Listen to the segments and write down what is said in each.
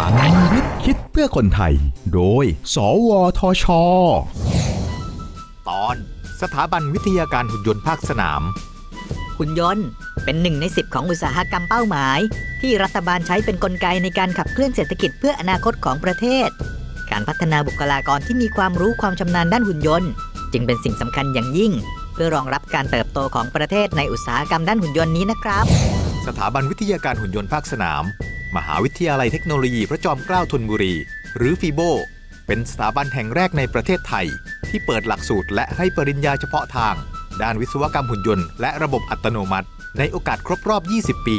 ลังวิทย์คิดเพื่อคนไทย โดย สวทช ตอนสถาบันวิทยาการหุ่นยนต์ภาคสนาม หุ่นยนต์เป็นหนึ่งในสิบของอุตสาหกรรมเป้าหมาย ที่รัฐบาลใช้เป็นนกลไกในการขับเคลื่อนเศรษฐกิจเพื่ออนาคตของประเทศ การพัฒนาบุคลากรที่มีความรู้ความชำนาญด้านหุ่นยนต์ จึงเป็นสิ่งสำคัญอย่างยิ่ง เพื่อรองรับการเติบโตของประเทศในอุตสาหกรรมด้านหุ่นยนต์นี้นะครับ สถาบันวิทยาการหุ่นยนต์ภาคสนาม มหาวิทยาลัยเทคโนโลยีพระจอมเกล้าธนบุรี หรือฟีโบเป็นสถาบันแห่งแรกในประเทศไทย ที่เปิดหลักสูตรและให้ปริญญาเฉพาะทาง ด้านวิศวกรรมหุ่นยนต์และระบบอัตโนมัติ ในโอกาสครบรอบ 20 ปี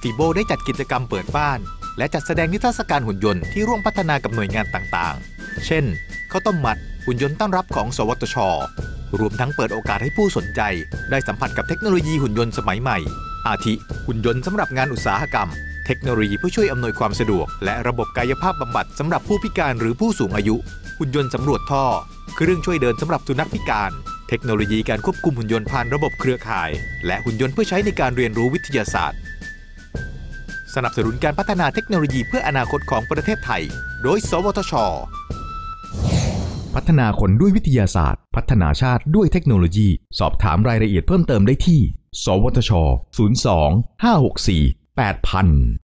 ฟีโบได้จัดกิจกรรมเปิดบ้าน และจัดแสดงนิทรรศการหุ่นยนต์ที่ร่วมพัฒนากับหน่วยงานต่างๆ เช่นข้าวต้มมัดหุ่นยนต์ต้อนรับของ สวทช รวมทั้งเปิดโอกาสให้ผู้สนใจ ได้สัมผัสกับเทคโนโลยีหุ่นยนต์สมัยใหม่ อาทิ หุ่นยนต์สำหรับงานอุตสาหกรรม เทคโนโลยีเพื่อช่วยอำนวยความสะดวก และระบบกายภาพบำบัดสำหรับผู้พิการหรือผู้สูงอายุ หุ่นยนต์สำรวจท่อ เครื่องช่วยเดินสำหรับสุนัขพิการ เทคโนโลยีการควบคุมหุ่นยนต์ผ่านระบบเครือข่าย และหุ่นยนต์เพื่อใช้ในการเรียนรู้วิทยาศาสตร์ สนับสนุนการพัฒนาเทคโนโลยีเพื่ออนาคตของประเทศไทย โดย สวทช พัฒนาคนด้วยวิทยาศาสตร์ พัฒนาชาติด้วยเทคโนโลยี สอบถามรายละเอียดเพิ่มเติมได้ที่ สวทช 02 564 8000